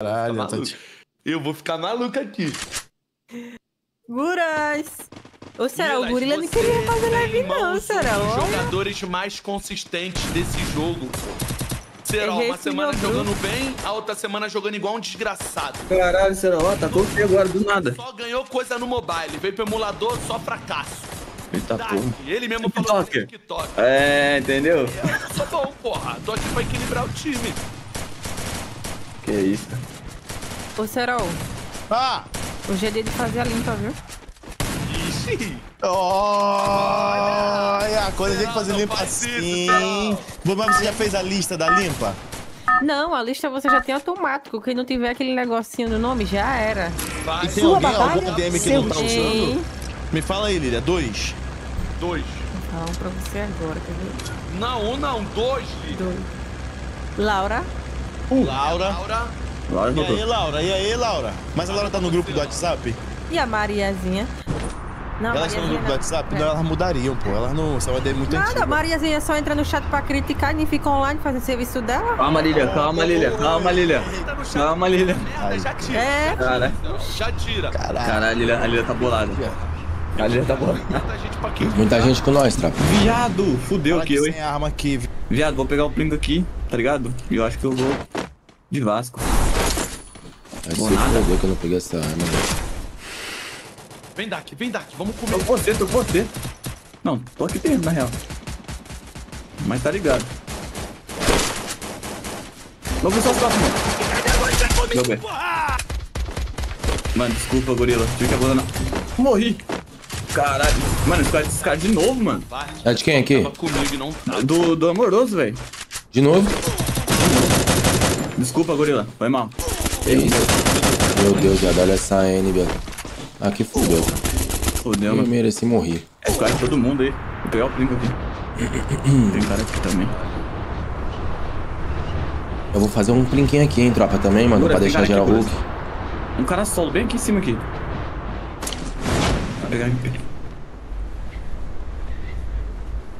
Caralho, eu, eu vou ficar maluco aqui. Guras! Ô, será o gorila não queria fazer live, é não, Sarah. Os jogadores mais consistentes desse jogo, Será uma é semana jogando bem, a outra semana jogando igual um desgraçado. Caralho, Será, ó, tá todo que agora, do nada. Só ganhou coisa no mobile, veio pro emulador, só fracasso. Eita Dark, porra. Ele mesmo TikTok. falou TikTok. É, é, entendeu? Eu sou bom, porra. Tô aqui pra equilibrar o time. Que é isso? Ô, Serol. Ah! O GD de fazer a limpa, viu? Ixi! Oh, a coisa tem que fazer limpa assim. Mas você já fez a lista da limpa? Não, a lista você já tem automático. Quem não tiver aquele negocinho do nome, já era. Vai. E tem Sua alguém, batalha? algum DM que Seu não tá usando? Me fala aí, Lília. Dois. Dois. um pra você agora, quer ver? Não, um não. Dois, Lília. Dois. Laura. Uh. Laura. Laura. E aí, Laura? E aí, Laura? Mas a Laura tá no grupo do WhatsApp? E a Mariazinha? Não, elas estão no grupo do WhatsApp? É. Não, elas mudariam, pô. Elas não são AD muito Nada, antiga. Mariazinha é só entra no chat pra criticar e nem fica online fazendo serviço dela. Calma, Lilia, calma, Lilia, calma, Lilia. Calma, Lilia. Já tira. É. Cara. Já tira. Caralho, a Lilia, a Lilia tá bolada. A Lilia tá bolada. Muita gente muita gente com nós, trapa. Viado, fudeu que eu, hein. arma aqui. Viado, vou pegar o pringo aqui, tá ligado? E eu acho que eu vou... De Vasco. Aí Bom, você nada. que eu não peguei essa arma. Né? Vem, daqui, vem, daqui, vamos comer. Tô com você, tô com você. Não, tô aqui dentro, na real. Mas tá ligado. Não vou só os quatro, mano. Mano, desculpa, gorila. Tive que abandonar. Morri. Caralho. Mano, esse cara, esse cara de novo, mano. É de quem aqui? Tá. Do, do amoroso, velho. De novo? Desculpa, gorila. Foi mal. Meu Deus, já Olha essa N, velho. Ah, aqui fudeu. Fudeu, mano. Eu mereci morrer. É cara todo mundo aí. Vou pegar o primo aqui. Tem cara aqui também. Eu vou fazer um plinquinho aqui, hein, tropa, também, mano, Gura, pra deixar geral aqui, Hulk. Um cara solo, bem aqui em cima aqui. Vai pegar aqui.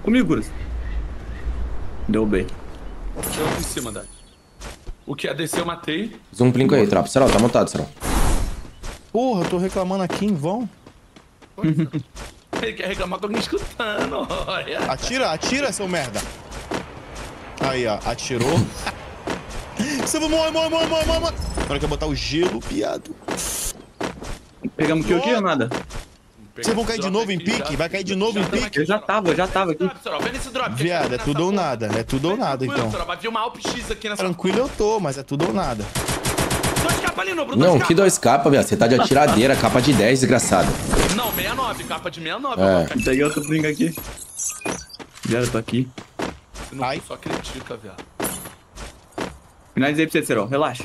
Comigo, Guras. Deu bem. aqui em cima, Dad. O que ADC eu matei. Fiz um aí, tropa. Serol, tá montado, Serol. Porra, eu tô reclamando aqui em vão. Ele quer reclamar com alguém escutando, olha. Atira, atira, seu merda. Aí, ó, atirou. Você vai morrer, morre, morre, morre, morre. Agora quer botar o gelo, piado. Pegamos o que aqui ou nada? Vocês vão cair de novo em pique? Vai cair de novo em pique? Eu já tava, eu já tava aqui. Viado, é, né? é tudo ou nada. É tudo ou nada, então. Tranquilo eu tô, mas é tudo ou nada. Não, que dois capas, viado? Você tá de atiradeira, capa de 10, desgraçado. Não, 69, capa de 69. É. Cara. Peguei outro brinca aqui. Viado, eu tô aqui. Você não Ai. só critica, viado. Finalizei pra você, Serol. Relaxa.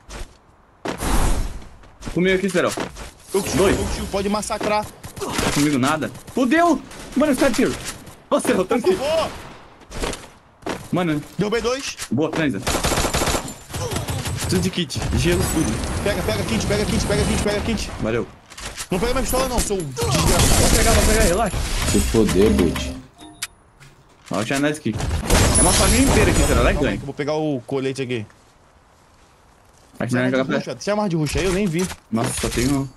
Comigo aqui, Será. Eu tio, Dois. eu tio, pode massacrar. Comigo nada. Fudeu! Mano, está de tiro. Por tranquilo. favor. Mano, Derrubei dois. boa, transa. Preciso de kit. Gelo, tudo. Pega, pega kit, pega kit, pega kit, pega kit. Valeu. Não pega minha pistola não, seu desgraçado. Vou pegar, vou pegar, relaxa. Se foder, boot. Ó, o Chinese aqui. É uma família inteira aqui, Será. Lá ganha. que eu vou pegar o colete aqui. A gente Tem vai arma jogar de pra... ruxa, Tem arma de ruxa aí, eu nem vi. Nossa, só tem um...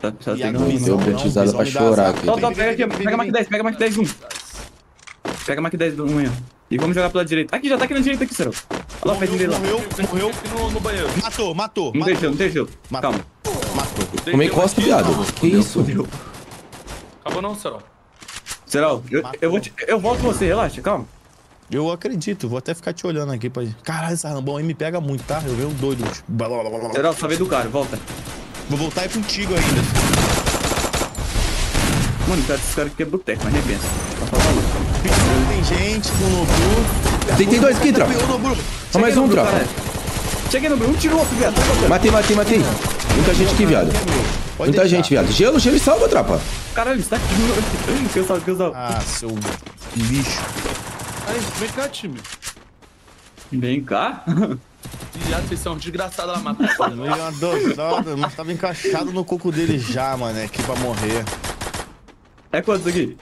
Só, só E tem um... visão, Eu não, pretizada pra chorar aqui. Tó, Vem, pega aqui, pega Mac 10, pega a Mac 10 1. Pega a Mac 10 1 aí, ó. E vamos jogar pela direita. Aqui, já tá aqui na direita aqui, Será. Olha lá pezinho dele lá. Morreu, morreu. Aqui no, no banheiro. Matou, matou, Não matou. deixou, não deixou. Matou. Calma. Matou. Como é encosta, viado? Que isso? Acabou não, Serol? Será, eu, eu, vou te, eu volto com você, relaxa, calma. Eu acredito, vou até ficar te olhando aqui pra. Caralho, esse arma bom aí me pega muito, tá? Eu venho doido. Será, só vem do cara, volta. Vou voltar aí contigo ainda. Mano, cara, esse cara aqui é boteco, mas arrebenta. Tá falando. Tem gente no Nobru. Tem, tem dois aqui, tropa. Nobru. Só mais um, tropa. Cheguei no Bruno, um tirou outro, viado. Matei, matei, matei. Muita gente aqui, viado. Pode Muita deixar. gente, viado. Gelo, gelo e salva, tropa. Caralho, está aqui. Que eu salvo, que eu salvo. Ah, seu lixo. Aí, vem cá, time. Vem cá. Viado, vocês são desgraçados lá, matar. Não ia dosada, mas tava encaixado no coco dele já, mano. Aqui pra morrer. É quantos aqui?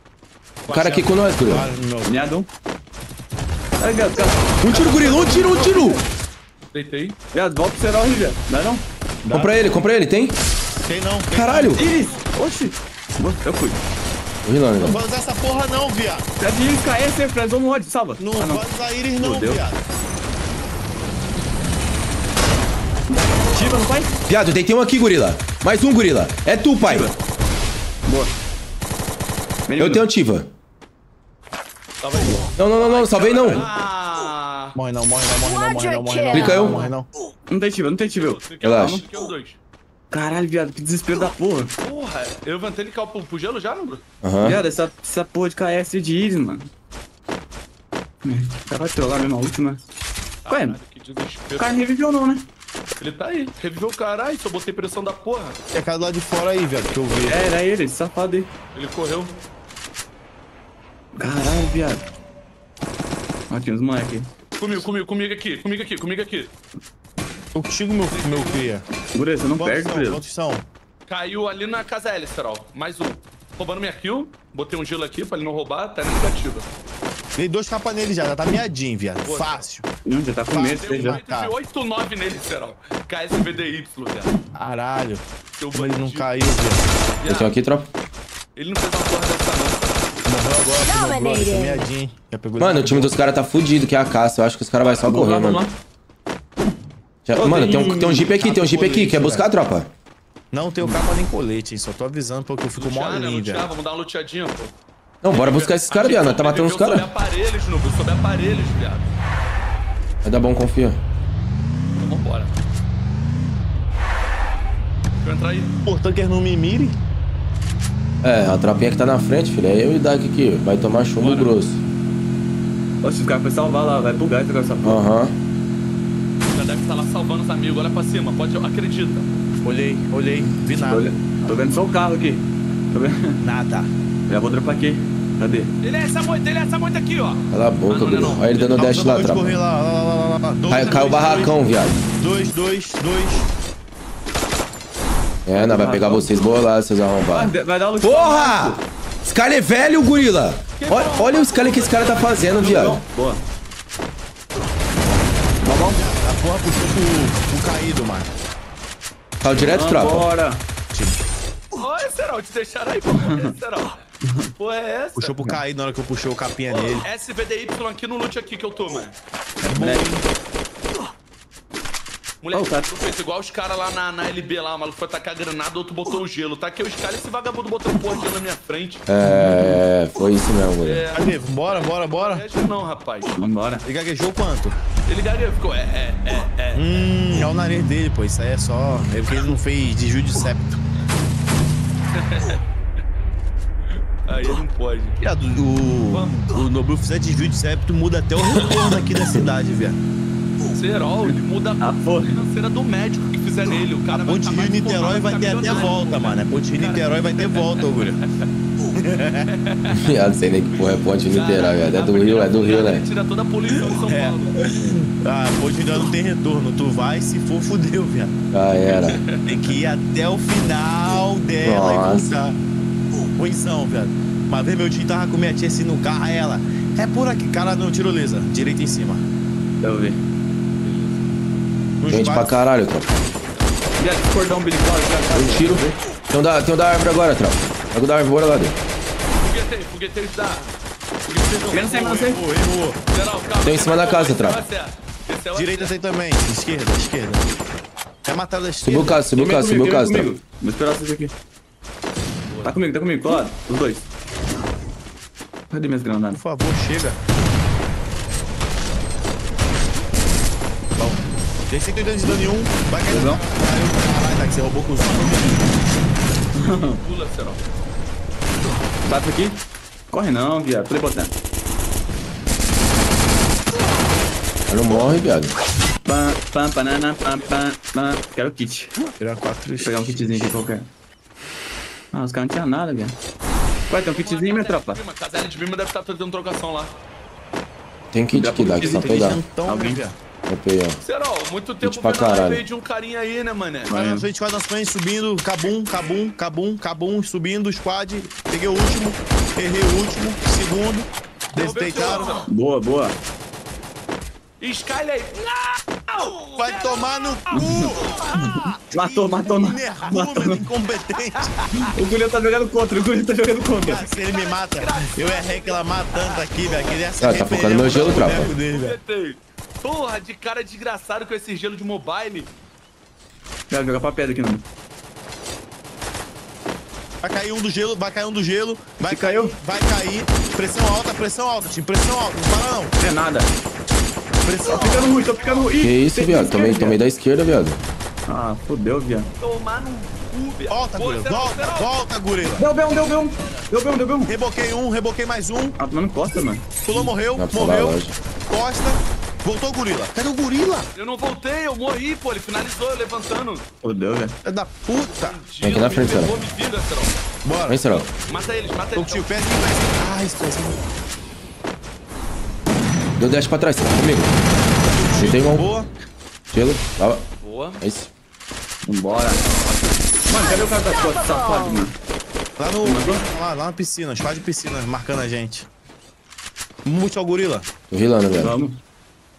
O cara aqui com nós, viado, cara. Um tiro, gorila, um tiro, um tiro. Deitei. Viado, volta pro serol, viado. Não é não? Compra ele, compra ele, tem? Tem não. Tem Caralho. Iris! Oxi! Eu fui. Gorila, Não vai usar essa porra não, viado. Já de Iris, KS, Fred, vamos mod, salva. Não, Ah, não. vai usar íris não, Fudeu. viado. Ativa, não vai? Viado, deitei um aqui, gorila. Mais um, gorila. É tu, pai. Boa. Eu tenho ativa. Tava aí. Não, não, não, não, salvei não. Ah! Morre não, morre não, morre não, morre não, morre não. Clica eu. Morre não. Não tem ativa, não tem ativa. Relaxa. Caralho, viado, que desespero da porra. Porra, eu levantei ele caiu pro, pro gelo já, não, Bruno? Aham. Viado, essa, essa porra de KS de Iris, mano. O cara vai trollar mesmo a última. Ué, o cara não reviveu não, né? Ele tá aí. Reviveu o caralho, só botei pressão da porra. A cara do lado de fora aí, viado, que eu vi. É, era ele, safado aí. Ele correu. Caralho, viado. Aqui, uns moleque. Comigo, comigo, comigo aqui, comigo aqui, comigo aqui. Tô contigo, meu, meu cria. Segura, você não Quantos perde? Quantos são? Caiu ali na casa L, Serol. Mais um. Roubando minha kill. Botei um gelo aqui pra ele não roubar, tá na negativa. Dei dois capas nele já, já tá miadinho, viado. Fácil. Não, já tá com medo, você já. 8 de 8, 9 nele, Serol. KSVDY, velho. Caralho. Seu Como ele não caiu, viado. Eu tenho aqui, tropa. Ele não fez uma porra dessa, não. Morreu agora, brother. Tô miadinho. Mano, o time dos caras tá fudido, que é a caça. Eu acho que os caras vão só Vamos correr, mano. lá. Já- Ô, Mano, tem tem- um, tem um jeep aqui, tem um jeep aqui. Quer buscar, tropa? Não tenho capa nem colete, hein. Só tô avisando porque eu fico né? molinho, Lutear, vamos dar uma luteadinha, pô. Não, bora buscar esses caras, viado. Tá matando os caras. Sob aparelhos, Nubo. Sob aparelhos, viado. Vai dar bom, confia. Então vambora. Deixa eu entrar aí. Pô, tanker não me mire. É, a tropinha que tá na frente, filho. É eu e Dark aqui. Vai tomar chumbo Bora. grosso. Oxe, os caras foi salvar lá, vai agora essa porra. Aham. Já estar lá salvando os amigos. Olha pra cima, pode, acredita. Olhei, olhei. Vi nada. tô vendo só o carro aqui. Tô vendo. Nada. Já vou dropar aqui. Cadê? Ele é essa moita, ele é essa moita aqui, ó. Cala a boca, Ah, não, não, Bruno. não. Olha ele dando dash lá, tropa. correr lá, lá, lá, lá, lá, lá. Dois, Cai, caiu o dois, barracão, viado. Dois, dois, dois. É, nós vai pegar vocês bolados, seus Ah, arrombados. vai dar o Porra! Skyler é velho, gorila! Olha, olha o Skyler que esse cara tá fazendo, viado. Boa. Bom, A porra puxou pro, pro caído, mano. Caiu direto, tropa. Bora. Olha, Serol, te deixaram aí Serol. Porra, é essa? Puxou pro caído na hora que eu puxei o capinha nele. SVDY aqui no loot aqui que eu tô, mano. Mulher, Ô, cara. tu fez igual os caras lá na, na LB lá, o maluco foi tacar granada, outro botou o gelo. Tá aqui os caras, esse vagabundo botou porra de gelo na minha frente. É, foi isso mesmo, gorila. É, Cadê? Bora, bora, bora. reage não, rapaz. Vambora. Ele gaguejou quanto? Ele gaguejou, ficou, é, é, é, é. Hum, é o nariz dele, pô. Isso aí é só. É porque ele não fez de de septo. Aí não pode. Viado, o, o Nobu fizer desvio de septo muda até o retorno aqui da cidade, viado. Serol, ele muda a porra. financeira do médico que fizer nele. O cara vai Ponte Rio mais Niterói vai ter até volta, mano. É Ponte Rio Niterói vai ter volta, Guri. Viado, sei nem que porra é ponte Niterói, viado. É do Rio, é do Rio, né? Tira toda a poluição de São É. Paulo. Ah, Ponte Rio não tem retorno. Tu vai, se for, fudeu, viado. Já era. Tem que ir até o final dela Nossa. e voltar. Ruizão, viado. Uma vez meu tio tava com minha tia assim no carro, ela. É por aqui, cara, não, tirolesa. Direita em cima. Deixa eu ver. Gente pra caralho, tropa. Esse cordão umbilical, já Um tiro. Tem um da, tem um da árvore agora, tropa. Pega o da árvore, bora lá dentro. Fogueteiro, fogueteiro. Fogueteiro Criança sem. Geral, calma. Tem em cima da casa, tropa. Direita tem também. Esquerda, esquerda. Quer matar da esquerda? Subiu o caso, subiu o caso, subiu o caso, tropa. Vou esperar vocês aqui. Tá comigo, tá comigo, colado. Os dois. Cadê minhas granadas? Por favor, chega. Bom. Tem 180 de dano em um. Vai cair no caralho. Caralho, tá que você roubou com os Pula, Serol. Tá aqui? Corre não, viado. Tô botando. Não morre, viado. Pam, pam, banana, pam, pam, pam. Quero kit. Tirar quatro Vou pegar um kitzinho aqui qualquer. Ah, os caras não tinham nada, velho. Vai, tem um kitzinho, minha tropa. Casinha de Bima deve estar fazendo trocação lá. Tem kit aqui, dá, que só pegar. Então, Alguém? viado. Vou pegar. Serol, muito tempo pra caralho. live aí de um carinha aí, né, mané? Vai na frente, vai na frente, subindo, cabum, cabum, cabum, cabum, subindo, squad. Peguei o último, errei o último, segundo, desdeitaram. Boa, boa. Skyler aí. Não! Vai tomar no cu! Matou, matou, matou. Incompetente. O Gulho tá jogando contra, o Gulho tá jogando contra. Cara, se ele me mata, eu ia reclamar tanto aqui, velho. Queria Ah, tá focando no meu gelo, tropa. Dele. Porra, de cara desgraçado com esse gelo de mobile. Quero jogar pra pedra aqui, não. Vai cair um do gelo, vai cair um do gelo. Vai cair, caiu? vai cair. Pressão alta, pressão alta, time. Pressão alta. Não para não. Não é nada. Pressão Tô ficando ruim, tô ficando ruim. Que isso, viado? esquerda, Tomei, viado. tomei da esquerda, viado. Ah, fodeu, viado. Tomar no cu, viado. Volta, gorila. Serol, Volta, Serol. volta, gorila. Deu bem, deu bem. Deu bem, deu bem. Reboquei um, reboquei mais um. Ah, tomando costa, mano. Pulou, morreu, morreu. Costa. Voltou o gorila. Cadê o gorila? Eu não voltei, eu morri, pô. Ele finalizou eu levantando. Fodeu, velho. É da puta. Vem aqui na frente, Serol. Bora. Vem, Serol. Mata eles, mata eles. contigo, pé. Ai, esqueci. Deu dash pra trás. Comigo. Deitei um. Boa. Gelo. Tava. Boa. É isso. Vambora. Mano, cadê o cara das costas, safado, mano? Lá no. Lá, lá na piscina, squad de piscina, marcando a gente. Vamos buscar o gorila. Tô rilando, velho. Vamos.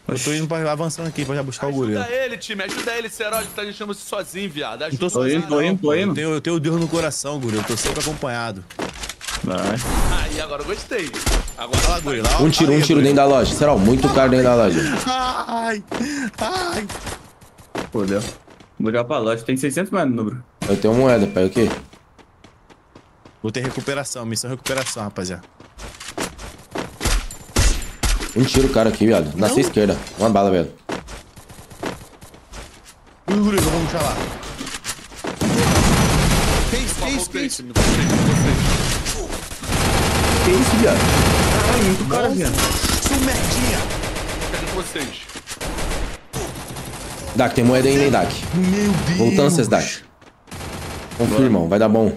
Eu tô indo pra, avançando aqui pra já buscar o gorila. Ajuda ele, time. Ajuda ele, Serol. Ele tá deixando você sozinho, viado. Ajuda. tô sozinho, indo, tô indo, tô indo. Eu tenho, eu tenho Deus no coração, gorila. Eu tô sempre acompanhado. Vai. Aí, agora eu gostei. Agora lá, gorila. Um tiro, um tiro dentro da loja. Serol, muito caro dentro da loja. Ai, ai. Fodeu. Vou jogar pra loja. Tem 600 mais no número. Eu tenho moeda, pega o quê? Vou ter recuperação, missão recuperação, rapaziada. Um tiro, cara, aqui, viado. Na sua esquerda. Uma bala, velho. O gorila, vamos puxar lá. Que isso, que isso, que isso? Que isso, viado? Caralho, muito cara, viado. Seu merdinha. Cadê vocês? Dak, tem moeda ainda, hein, Dak? Meu Deus. Voltando, vocês, Dak. Confia, irmão. Vai dar bom.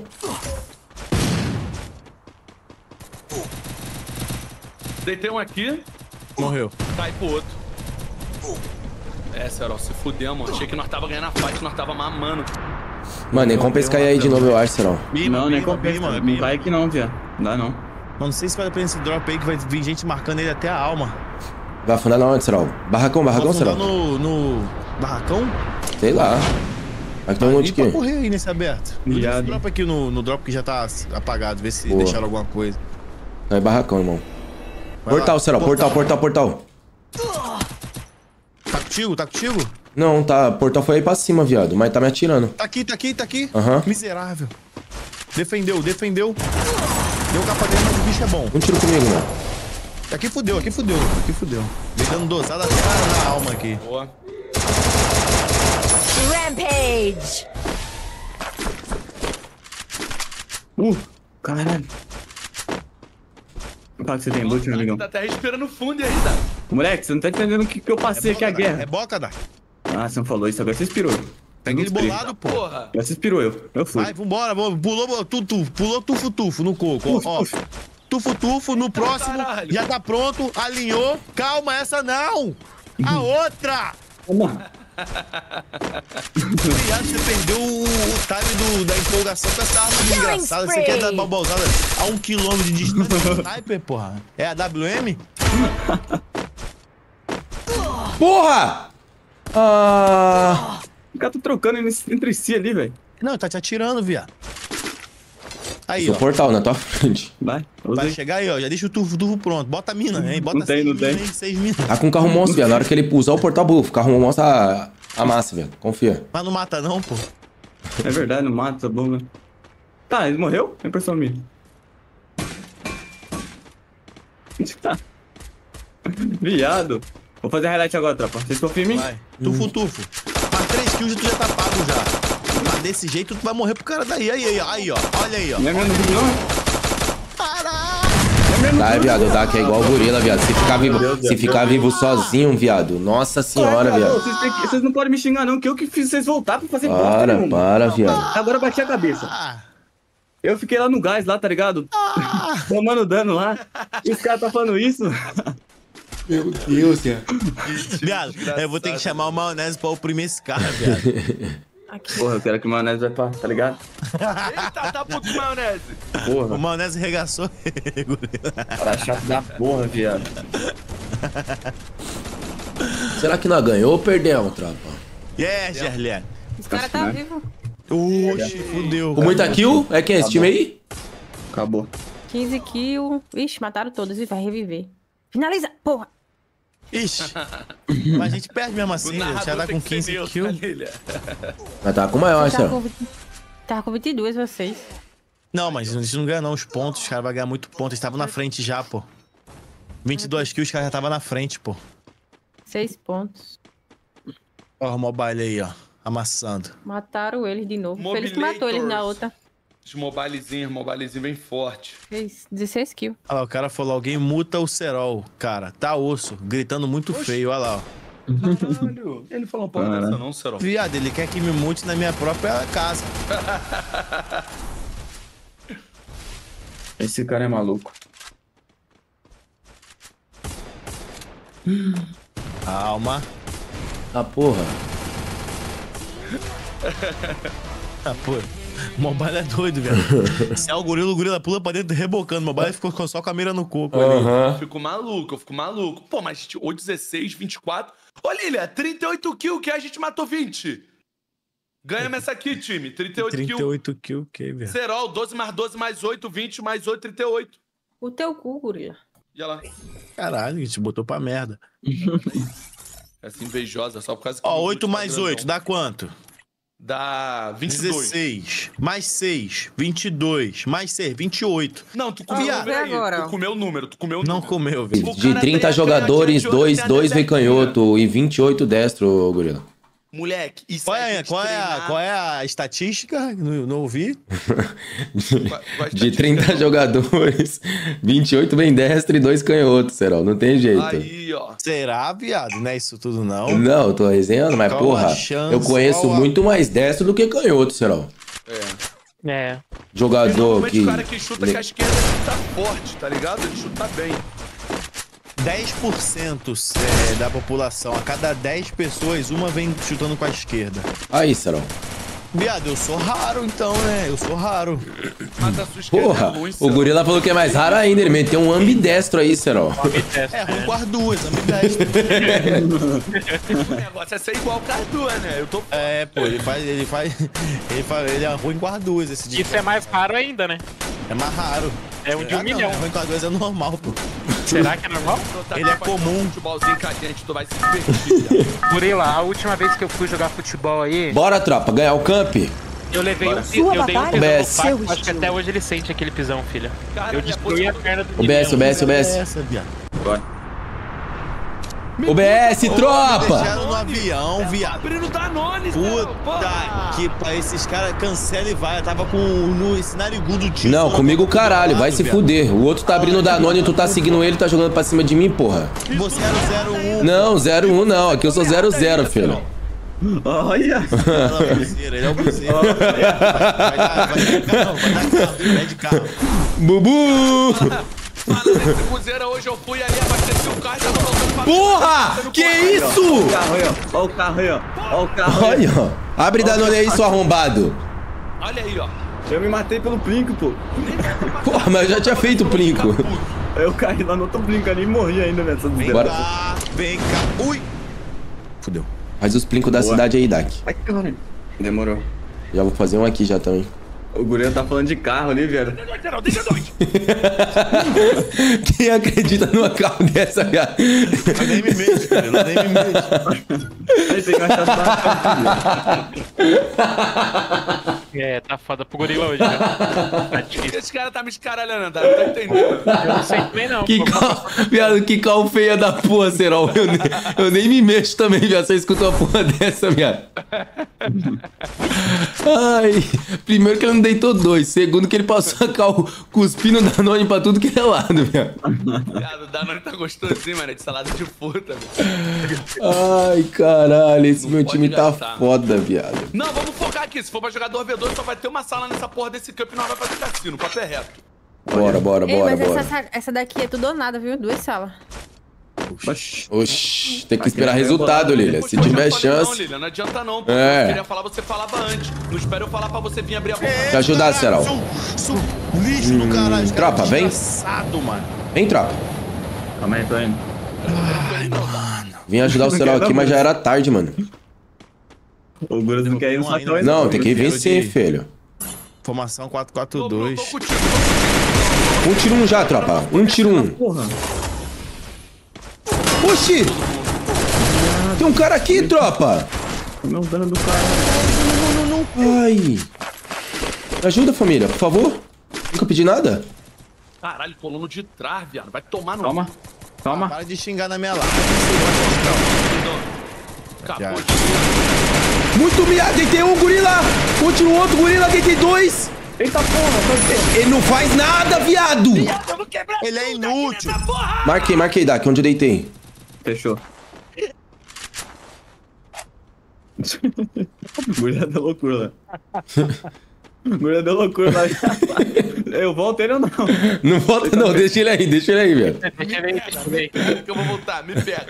Deitei um aqui, Morreu. cai pro outro. É, Serol, se fudeu, mano. Achei que nós tava ganhando a fight, nós tava mamando. Mano, nem compensa cair aí de novo, eu acho, Serol. Não, nem compensa. mano. Não vai aqui não, viado. Não dá não. Mano, não sei se vale a pena esse drop aí que vai vir gente marcando ele até a alma. Vai afundar na onde, Serol? Barracão, barracão, Serol? no, no barracão? Sei lá. Aqui tem um monte E pra aqui. correr aí nesse aberto. Eu deixo Viado. o drop aqui no, no drop que já tá apagado, ver se Boa. deixaram alguma coisa. Não é barracão, irmão. Vai Portal, lá. Serol. Portal, portal, portal. Tá contigo? Tá contigo? Não, tá. Portal foi aí pra cima, viado. Mas tá me atirando. Tá aqui, tá aqui, tá aqui. Aham. Miserável. Defendeu, defendeu. Deu capa dele, mas o bicho é bom. Um tiro comigo, mano. Aqui fudeu, aqui fudeu, aqui fudeu. Vem dando dosada até na, na alma aqui. Boa. Rampage! Uh, caralho. Que você tem loot, meu amigão. Tá até respirando fundo aí, tá? Moleque, você não tá entendendo o que, que eu passei aqui a guerra. É boca, Dá. Ah, você não falou isso, agora você inspirou. Inspirei. bolado. Porra. Agora você inspirou eu. Eu fui. Vai, vambora, vambora. pulou tu, tu, pulou tufo-tufo no coco. Ó, ó. Tufo-tufo, no próximo, Caralho. já tá pronto, alinhou. Calma, essa não! A outra! Mano, Obrigado, você perdeu o, o time do- da empolgação com essa arma desgraçada. Você quer dar balbosada a um quilômetro de distância? Sniper, porra. É a WM? Porra! Ah. o cara tá trocando entre entre si ali, velho. Não, tá te atirando, viado. Aí, ó. portal na tua frente. Vai, Vai chegar aí, ó. Já deixa o tufo, tufo pronto. Bota a mina, hein? Bota Não tem, não mina tem. aí, seis. Tá com um carro monstro, viado. Na hora que ele usar o portal buff, o carro monstro a- amassa, velho. Confia. Mas não mata não, pô. É verdade, não mata, tá bom, né? Tá, ele morreu? É impressão minha. Onde que tá? Viado. Vou fazer highlight agora, tropa. Vocês confiam em mim? Vai. Tufo, tufo. Mas três kills tu já tá pago já. Desse jeito tu vai morrer pro cara daí. Aí, aí, aí, ó. Olha aí, ó. Não é mesmo, não é? Caralho! Não é Tá, viado, o Dak é igual o gorila, viado. Se ficar vivo, Deus, se Deus, ficar vivo sozinho, viado. Nossa senhora, viado. Vocês, não podem me xingar, não, que eu que fiz vocês voltar pra fazer Para, nenhuma. para, viado. Agora eu bati a cabeça. Eu fiquei lá no gás, lá, tá ligado? Tomando dano lá. E os caras tá falando isso. Meu Deus, viado. Viado, eu vou ter que chamar o maionese pra oprimir esse cara, viado. Aqui. Porra, eu quero que o maionese vai pra, tá ligado? Eita, tá puto maionese. O Porra, maionese regaçou ele, cara chato da porra, viado. Será que nós ganhou ou perdemos, tropa? Yeah, Gerlian. Esse cara tá né? vivo. Oxi, fudeu. Com muita kill? É quem? Esse time aí? Acabou. 15 kills. Ixi, mataram todos e vai reviver. Finaliza! Porra! Ixi. Mas a gente perde mesmo O assim, já narrador tá com que ser 15 neutro, kills. Mas tá com o maior, senhor. com, 20 tava com 22 vocês. Não, mas a gente não ganha não os pontos, os caras vão ganhar muito ponto. Eles estavam na frente já, pô. 22 kills, os caras já estavam na frente, pô. 6 pontos. Ó, o mobile aí, ó. Amassando. Mataram eles de novo. Foi eles que matou eles na outra. Os mobilezinhos, mobilezinho bem forte. Fez 16 kills. Olha lá, o cara falou, alguém muta o Serol, cara. Tá osso, gritando muito feio, olha lá, ó. Caralho. Ele falou porra Cara. dessa não, Serol. Viado, ele quer que me mute na minha própria casa. Esse cara é maluco. Calma. Ah, porra. Ah, pô. O mobile é doido, velho. Se é o gorila, o gorila pula pra dentro rebocando. O mobile ficou só com a mira no coco ali. Eu fico maluco, eu fico maluco. Pô, mas ou 16, 24. Ô, Lilia, 38 kills que a gente matou 20. Ganhamos essa aqui, time. 38, kills. 38 kills, o que, velho? Serol, 12 mais 12 mais 8, 20 mais 8, 38. O teu cu, gorila. E olha lá. Caralho, a gente botou pra merda. Essa invejosa, só por causa que. Ó, o 8 Guto tá mais grandão. 8, dá quanto? Dá 22. 16. Mais 6, 22. Mais 6, 28. Não, tu comeu Ah, o número agora. Tu comeu o número, tu comeu o Não número. comeu, velho. De cara 30 tem a jogadores, canhotinha de 2, ouro, 2 tem a vem canhoto e 28 destro, gorila. Moleque, isso Qual aí é, gente qual, é a, qual é a estatística? Não, não ouvi. Qual- qual é a De 30 estatística? jogadores, 28 vem destro e 2 canhotos, Serol. Não tem jeito. Aí, ó. Será, viado? Não é isso tudo, não? Não, eu tô resenhando, mas Qual porra, a chance? eu conheço a- muito mais destro do que canhoto, Serol. É. É. Jogador que. o cara que chuta com a esquerda chuta forte, tá ligado? Ele chuta bem. 10% é, da população, a cada 10 pessoas, uma vem chutando com a esquerda. Aí, Serol. Viado, eu sou raro então, né? Eu sou raro. Mas a sua esquerda Porra, é ruim, o gorila falou que é mais raro ainda. Ele meteu um ambidestro aí, Serol. É ruim com as duas, ambidestro. O negócio é ser igual o Cardu, né? Eu tô. É, pô, ele faz, ele faz, ele faz, ele é ruim com as duas, esse de Isso é mais raro ainda, né? é mais raro. É um de um Ah, não, milhão. é ruim com as duas é normal, pô. Será que é normal? Ele é com um comum. Futebolzinho tu vai se divertir. Gorila, a última vez que eu fui jogar futebol aí, Bora, tropa, ganhar o camp. eu levei um, pi- Sua eu dei um pisão no BS. Paco, acho que até hoje ele sente aquele pisão, filha. Cara, Eu destruí a perna do O BS, o BS, o BS. Bora. O BS, tropa! Deixaram no avião, viado. Puta que pa- esses caras cancela e vai. Eu tava com no, esse narigudo tio. Não, comigo caralho, vai se fuder. O outro tá abrindo Danone e tu tá seguindo ele, tá jogando pra cima de mim, porra. Você era o 01. Não, 01 não, aqui eu sou 00, filho. Olha! Ele é o buzeiro, ele é o buzeiro. Vai dar, vai dar carro, vai dar carro. Bubu! Nesse buzeira, hoje eu fui ali abastecer o carro e tava voltando pra Porra! Que isso? O carro aí, ó. Ó o carro aí, ó. Ó o carro aí. Olha, ó. Abre Danone aí, seu arrombado. Olha aí, ó. Eu me matei pelo Plinko, pô. Porra, mas eu já tinha feito o Plinko. Aí eu caí lá no outro Plinko ali e morri ainda, velho. Vem desgraça. cá, vem cá. Ui. Fudeu. Faz os Plinko da cidade aí, Dak. Ai, caralho. Demorou. Já vou fazer um aqui já também. O gorila tá falando de carro ali, velho. Quem acredita numa carro dessa, cara? Eu nem me mexo, cara. Eu nem me mexo. Aí tem que achar É, tá foda pro gorila hoje, né? Tá difícil. Esse cara tá me escaralhando, André. Não tô entendendo. Eu não sei também não. Que cal... Viado, que cal feia da porra, Serol. Eu, nem- eu nem me mexo também, viado. Você escuta uma porra dessa, viado. Ai, primeiro que ele não deitou dois. Segundo que ele passou a cal cuspindo Danone pra tudo que é lado, viado. Viado, o Danone tá gostosinho, mano. é De salada de fruta, velho. Ai, caralho. Esse Não meu time tá gastar. foda, viado. Não, vamos focar aqui. Se for pra jogar 2v2, só vai ter uma sala nessa porra desse camp e nós vai fazer cassino. Papo é reto. Bora, bora, Ei, bora, mas bora. essa, essa daqui é tudo ou nada, viu? Duas salas. Oxi. Oxi, tem que esperar resultado. Lilia. Se tiver Não, chance. Lilian, não adianta não. Pô. É. Eu queria falar, você falava antes. Não espera eu falar pra você vir abrir a boca. Te ajudar, Serol. Sou, sou lixo do caralho. cara tropa, vem. Vem, tropa. Calma aí, tô indo. Vim ajudar o Serol aqui, mas já era tarde, mano. O Guras não quer ir no Não, ainda sacão Não, tem que vencer, de- filho. Formação Tô, tô, 4-4-2. tô contigo, tô contigo. Um tiro um já, tropa. Um tiro um. Porra. Oxi! Tem um cara aqui, tropa! Meu dano do cara. Ai! Me ajuda, família, por favor. Nunca pedi nada. Caralho, colando de trás, viado. Vai tomar no... Calma. Calma. Para de xingar na minha. Acabou de... Muito miado, deitei um gorila! Continua outro gorila, deitei dois! Eita porra, Ele não faz nada, viado! Quebrar Ele é inútil. Marquei, marquei, Dak, onde eu deitei. Fechou. Gurila deu loucura lá. Gurila deu loucura lá. Eu volto ele ou não? Não volta não, deixa ele aí, deixa ele aí, velho. Deixa ele aí, deixa ele aí. Que eu vou voltar, me pega.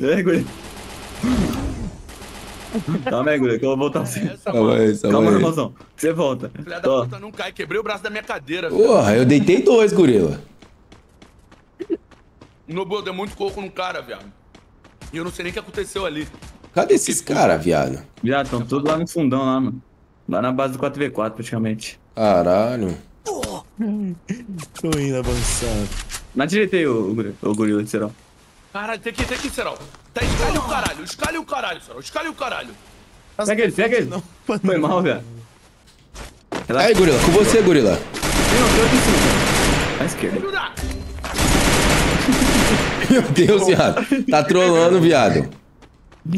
É, Gurila. Calma aí, Gurila, que eu vou voltar assim. Essa, Calma aí, Calma, calma aí. irmãozão. Você volta. Filha da puta não cai. Quebrei o braço da minha cadeira. velho. Porra, eu deitei dois, gorila. Nobu, eu dei muito coco no cara, viado. E eu não sei nem o que aconteceu ali. Cadê esses caras, viado? viado, estão todos lá no fundão lá, mano. Lá na base do 4v4, praticamente. Caralho. Tô indo avançando. Na direita aí, o, o Gorila de Serol. Caralho, tem que ir, tem que Serol. Tá, escalhe o caralho, escalhe o caralho, Serol. Escalhe o caralho. Pega ele, pega ele. Foi mal, velho. Aí, gorila, com você, gorila. Tem um aqui em cima. À esquerda. Meu Deus, viado. Tá trolando, viado.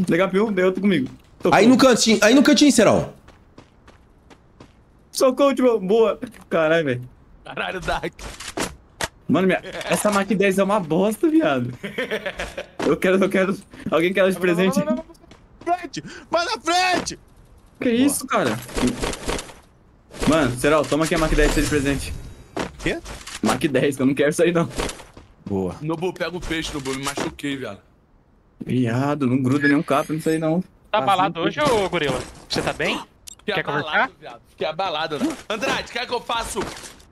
Legal, um, deu outro comigo. Socorro. Aí no cantinho, aí no cantinho, Serol. Socorro, tipo, boa. Caralho, velho. Caralho, Dark. Mano, minha... essa Mac 10 é uma bosta, viado. Eu quero, eu quero. Alguém quer ela de presente? Frente! Vai na frente! Que isso, cara? Mano, Serol, toma aqui a Mac 10 pra de presente. Quê? Mac 10, que eu não quero isso aí, não. Boa. Nobu, pega o peixe, Nobu. Me machuquei, viado. Viado, não gruda nenhum capa nisso aí, não. Tá abalado hoje, ô gorila? Você tá bem? Fiquei Quer abalado, conversar? viado. Fiquei abalado, né? Andrade, quer que eu faço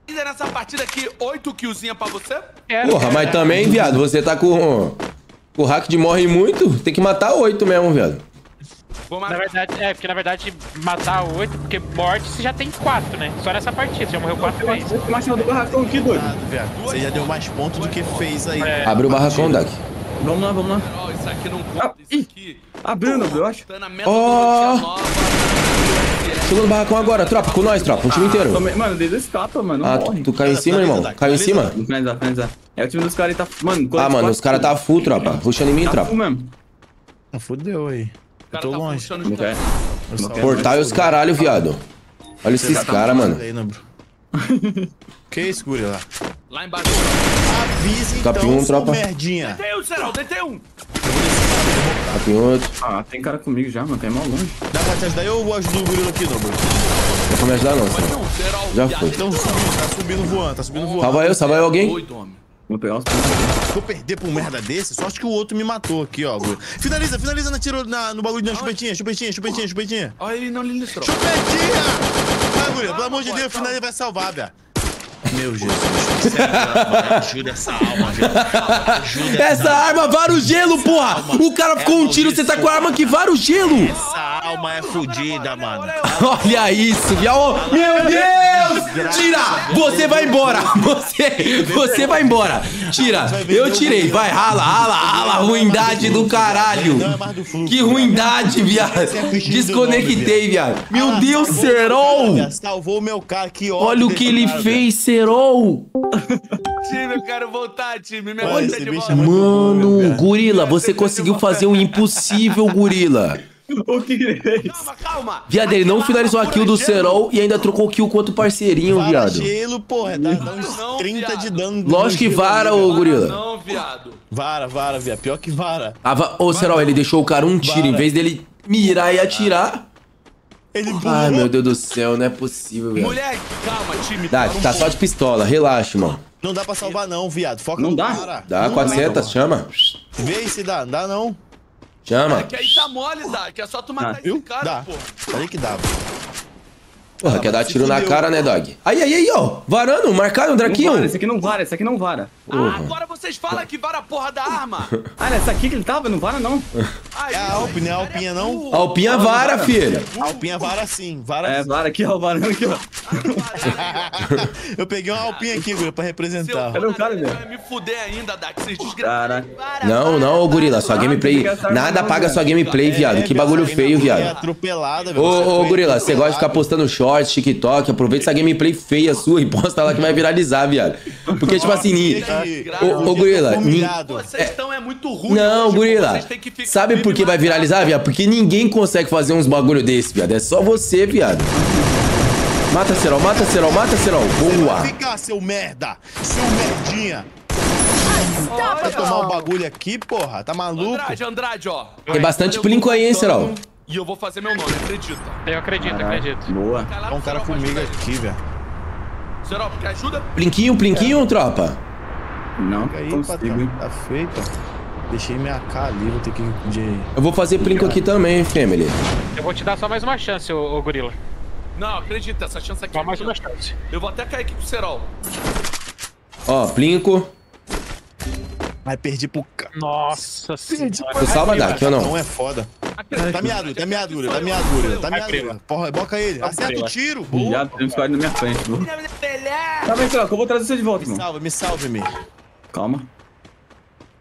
ainda nessa partida aqui 8 killzinha pra você? Quero. Porra, mas também, viado, você tá com. Com o hack de morre muito, tem que matar oito mesmo, viado. Vou Na matar. verdade, é, porque na verdade matar oito, porque morte você já tem quatro, né? Só nessa partida, você já morreu quatro vezes. Esse machado do barracão aqui, doido. Viado, você já deu mais pontos do que fez aí. É. Abre o barracão, Dak. Vamos lá, vamos lá. Ó, isso aqui não conta, isso aqui. Abriu, não, eu acho. Tá na nova. Chegou no barracão agora, tropa, com nós, tropa, o time inteiro. Tomei- Mano, desde escapa, mano. Não Ah, morre. tu, tu caiu em cima, irmão? Caiu em cima? Finalizar, finalizar. É o time dos caras aí tá. Mano, Ah, mano, os caras tá full, tropa. Ruxando em mim, Tá tropa. full mesmo. Ah, Fudeu aí. Cara tô tá longe. Não os quer. Eu. Portal e os caralho, viado. Olha esses Tá caras, mano. Aí, né, que isso, guri lá? Lá embaixo. Avisa Capim então, um, tropa. merdinha. Deitei um, Serol, deitei um. Tá outro. Ah, tem cara comigo já, mano. Tá mal longe. Dá pra te ajudar eu ou ajudo o gorila aqui, não, bro? Não vai me ajudar, não, Serol. Já foi. Então subindo, tá subindo voando, tá subindo voando. Salva eu, salva eu alguém? Doido, homem. Vou pegar os pontos. Se eu perder pra um merda desse, só acho que o outro me matou aqui, ó. Finaliza, finaliza na tiro, na, no bagulho de chupetinha, chupetinha, chupetinha, chupetinha. Olha ele não lindo, Serol. Chupetinha! Vai, gorila, pelo amor de Deus, finaliza vai salvar, velho. Meu Jesus, ajuda essa alma, velho. Essa arma vara o gelo, porra! O cara ficou um tiro, você tá com a arma que vara o gelo! Essa alma é fodida, mano. Olha isso, viado. Meu Deus! Tira! Você vai embora! Você, você vai embora! Tira! Eu tirei, vai, rala, rala, rala, ruindade do caralho! É. Que ruindade, viado! Desconectei, viado! Meu Ah, Deus, meu Serol! Salvou o meu cara, que. Olha o que ele fez, Serol! Time, eu quero voltar, time. Me Olha, é bom, meu Mano, gorila, você conseguiu fazer o impossível, gorila! O que ele fez? Calma, calma. Viado, ele não finalizou a kill do Serol e ainda trocou kill contra o parceirinho, Vara viado. gelo, porra. Dá, dá uns Não, 30 de dano. Lógico que vara, ô gorila. Não, viado. Vara, vara, viado. Pior que vara. Tava... Ô, Serol, ele deixou o cara um tiro, em Vara. vez dele mirar e atirar. Ele pulou. Ai, meu Deus do céu, não é possível, velho. Moleque, calma, time. Dá, um tá só de pistola, relaxa, mano. Não dá pra salvar não, viado. Foca Não no dá? cara. Dá, Não 400, chama. Vê se dá. Dá não. Chama. Que aí tá mole, dá. Que é só tu matar Ah, esse cara, pô. Falei que dá. Porra, Ah, quer dar tiro na cara, né, dog? Aí, aí, aí, ó. Varando, marcado, um Não Draquinho. vara, esse aqui não vara, esse aqui não vara. Ah, agora vocês falam que vara a porra da arma. Ah, essa aqui que ele tava, não vara não. Ai, É a Alp, não é a Alpinha, não? Alpinha vara, filha. Alpinha vara sim. Vara É, vara aqui, ó, varando aqui, ó. Eu peguei uma alpinha aqui, Gura, pra representar. Cadê o cara, velho? Vai me fuder ainda, Dax. Vocês desgraçados. Não, não, ô gorila, sua gameplay. Nada apaga sua gameplay, viado. Que bagulho feio, É viado. atropelada, velho. Ô, gorila, você gosta de ficar postando shorts, TikTok, aproveita essa gameplay feia sua e posta lá que vai viralizar, viado. Porque, tipo assim, ni- ô, ô, gorila, tô ni-. Vocês estão é muito ruim. Não, gorila. Vocês têm que ficar Sabe por que vai viralizar, viado? Porque ninguém consegue fazer uns bagulho desse, viado. É só você, viado. Mata, Serol, mata, Serol, mata, Serol. Boa. Vai ficar, seu merda! Seu merdinha! Vai tomar um bagulho aqui, porra? Tá maluco? Andrade, Andrade, ó. Tem bastante plinco aí, hein, Serol? E eu vou fazer meu nome, acredita. Eu acredito, acredito. Boa. Tá um cara comigo aqui, velho. ele. Serol, quer ajuda? Plinquinho, plinquinho, tropa. Não, Fica aí, consigo, hein. Tá feito, ó. Deixei minha AK ali, vou ter que ir de... Eu vou fazer plinco aqui também, family. Eu vou te dar só mais uma chance, ô, ô gorila. Não, acredita, essa chance aqui. Só é mais uma chance. Eu vou até cair aqui com o Serol. Ó, plinco. Ai, perdi pro... Nossa senhora. Tu salva daqui ou Não não? é foda. Tá miado, tá miado, Gura, tá miado, Gura, tá miado. Porra, boca ele. Acerta o tiro. Já tem um squad na minha frente, boa. Tá bem, Troca, eu vou trazer você de volta, Me irmão. salva, me salve, me. Calma.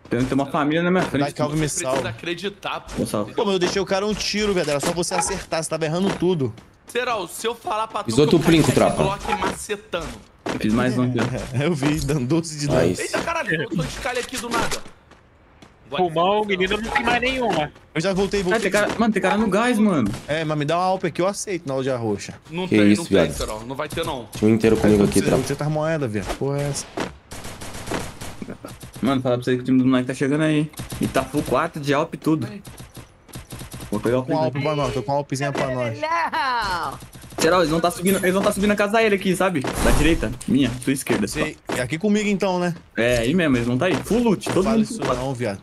Tem que ter uma família na minha Vai, frente. calma, me Precisa salva. acreditar, pô. Pô, mas eu deixei o cara um tiro, velho. Era só você acertar, você tava errando tudo. Serol, se eu falar pra tu Fiz outro plinco, tropa. bloco macetando. Eu fiz mais um. Eu vi, dando 12 de dano. Aí. Eita, caralho, eu tô de calha aqui do nada. Pulmão, menino, não tem mais nenhuma. Eu já voltei, Ah, voltei. tem cara... Mano, tem cara no gás, mano. É, mas me dá uma Alp aqui, eu aceito na loja roxa. Não Que tem, isso, não tem, viado. Serol. Não vai ter, não. Time inteiro comigo aqui, Você, tropa. você tá moeda, velho. Porra, é essa? Mano, fala pra você que o time do moleque tá chegando aí. E tá full 4 de Alp e tudo. Vou pegar o Com Alp Alp. pra nós, tô com uma Alpzinha pra nós. Geral, eles vão tá subindo, eles vão tá subindo a casa dele aqui, sabe? Da direita, minha, sua esquerda. só. Sei. É aqui comigo então, né? É, aí mesmo, eles vão tá aí. Full loot, todo Fala mundo. isso não, viado.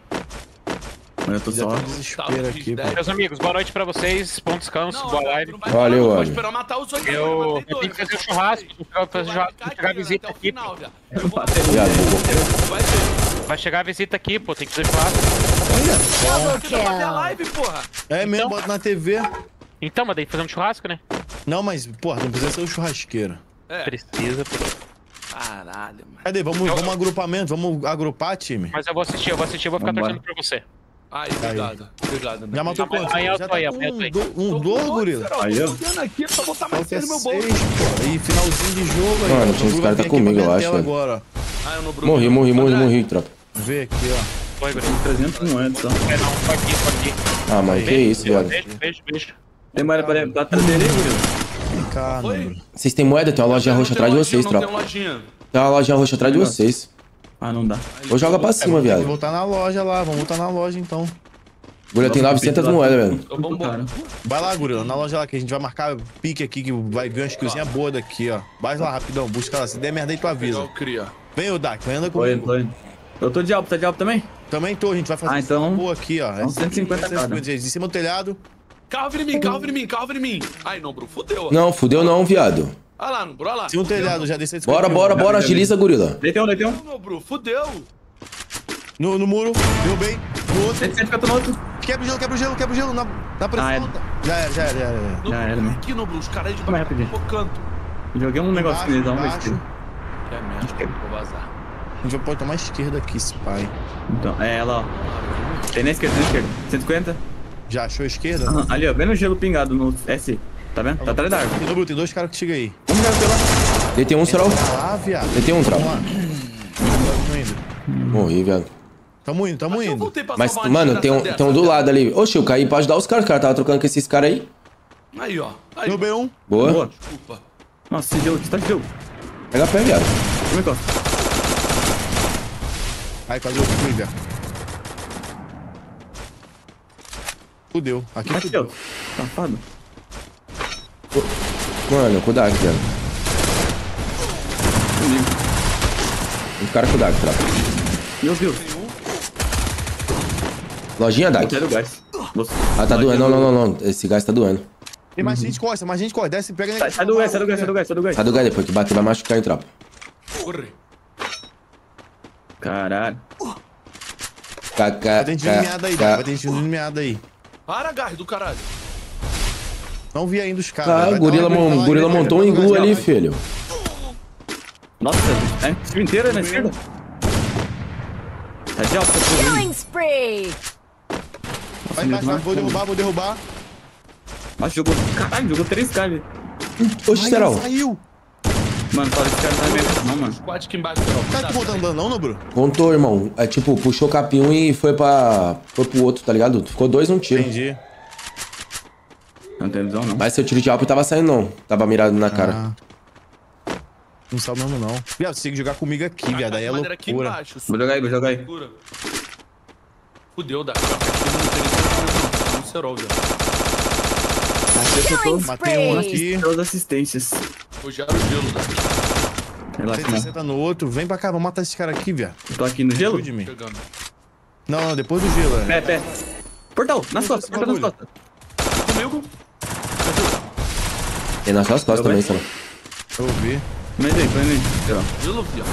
Mano, eu tô só. desespero aqui, pô. Meus amigos, boa noite pra vocês. Bom descanso, boa Andrade, live. não Valeu, não. Wally. esperar matar os oito. Eu, eu tenho que fazer o churrasco. Eu vou fazer churrasco. Vai chegar a visita aqui. final. Eu Eu. Vai chegar a visita aqui, pô. Tem que fazer churrasco. Aqui dá pra ver a live, porra. É mesmo, Então- bota na TV. Então, mas daí fazemos churrasco, né? Não, mas, porra, não precisa ser o churrasqueiro. É. Precisa, pô. Caralho, mano. Cadê? Vamos, vamos agrupamento, vamos agrupar, time. Mas eu vou assistir, eu vou assistir, eu vou ficar Vambora. torcendo por você. Ai, obrigado. Obrigado, Já amigo. matou Amanhã quantos? eu Já tô aí, tá amanhã eu tô aí. um, do- um dois, gorila. Aí, ó. Tô vendo aqui, só botar mais dinheiro no meu bolso. E finalzinho de jogo aí. Mano, ó. Vai caras tá comigo, pra eu acho, velho. agora, Ah, eu não Bruno. Morri, morri, morri, morri, tropa. ó. Vê aqui, ó. Foi, Bruno. 300 moedas só. É, não, tô aqui, tô aqui. Ah, mas que isso, viado. Beijo, beijo, beijo. Tem moeda pra, pra trazer ele, Gurilo? Vem cá, Foi? mano. Vocês têm moeda? Tem uma lojinha roxa atrás de vocês, tropa. tem lojinha. Tem uma lojinha roxa atrás de vocês. Ah, não dá. Vou jogar pra cima, viado. voltar na loja lá, vamos voltar na loja então. Gulha tem 900 moedas, velho. Vai lá, Gurila, na loja lá que a gente vai marcar pique aqui, que vai vir umas coisinhas boas daqui, ó. Vai lá rapidão, busca lá. Se der merda aí, tu avisa. Vem, o Dak, anda Tô indo, comigo. tô indo. Eu tô de Alp, tá de Alp também? Também tô, a gente vai fazer Ah, então- boa aqui, ó. Então 150 cada. Em cima do telhado. Vira em mim, vira em mim, vira em mim. Ai, não, Bruno, fudeu. Não, fudeu não, viado. Olha lá, Bruno, olha lá. Cima do telhado, já desceu Bora, bora, bora, agiliza, gorila. Deitei um, deitei um. Não, Bruno, fudeu. No, no muro, derrubei. No outro. 150 no outro. Quebra o gelo, quebra o gelo, quebra o gelo. Na, na pressão. Ah, é. Já era, já era, já era. No, Já era, né? Aqui, no Bruno, os caras aí de baixo estão focando. Joguei um negócio nele, dá um besteira. É merda, vou vazar. A gente pode tomar a esquerda aqui, esse pai. Então, é ela, ó. Tem na esquerda, tem na esquerda. 150? Já achou a esquerda? Ali, ó. Bem no gelo pingado no S. Tá vendo? Tá atrás da árvore. Tem, dois caras que chegam aí. Vamos jogar pela. Deitei um, Serol. Tá lá, viado. Deitei um, Troll. Morri, viado. Tamo indo, tamo indo. Mas, mano, tem um, tem um do lado ali. Oxe, eu caí pra ajudar os caras. Os caras tava trocando com esses caras aí. Aí, ó. Aí, No B1. Boa. Boa. desculpa. Nossa, esse gelo aqui tá de gelo. Pega pé, viado. Como é que ó? Aí, quase eu fui, velho. Fudeu. Aqui fudeu. Safado. Mano, com o Dark, viado. Comigo. Um cara com o Dark, tropa. Meu Deus. Lojinha Dark. Quero gás. Nossa. Ah, tá doendo. Não, não, não, não. Esse gás tá doendo. Tem mais gente costa, mais gente costa. Desce, pega Sai, sai do gás, sai do gás, sai do gás, sai do gás. Sai do gás depois que bater vai machucar, hein, tropa. Corre. Caralho. Caca. Vai ter gente aí, vai ter gente aí. Para, Garre do caralho. Não vi ainda os caras. Ah, Vai o dar gorila, mon- gorila montou um iglu ali, filho. Nossa, é time inteiro na esquerda. Tá de alta. Killing spree! Vai embaixo, vai, vou derrubar, vou derrubar. Mas jogou. Caralho, jogou 3 caras. Oxe, Ai, Serol. saiu. Mano, fala esse cara não tá mesmo. Não, mano. Squad aqui embaixo, Carol. Tá botando dano não, não, Bruno? Contou, irmão. É tipo, puxou o capim um e foi pra. Foi pro outro, tá ligado? Ficou dois num tiro. Entendi. Não tem visão, não. Mas seu tiro de alvo tava saindo, não. Tava mirado na cara. Ah. Não sabe mesmo, não. Viado, você tem que jogar comigo aqui, viado. Aí é aqui loucura. embaixo. Vou jogar aí, vou jogar aí. Fudeu, Dark. Não. Aqui Killing tô. Matei um aqui. Todas as assistências. Era o gelo, Dark. Relaxa, Você não. senta no outro. Vem pra cá, vamos matar esse cara aqui, viado. Eu tô aqui no gelo? Ajude-me. Não, não, depois do gelo. é. Pé, pé. Portal, nas costas, portal nas costas. Comigo? Tem nas suas costas também. Serol. Eu vi. Põe aí, põe aí. Gelo, viado.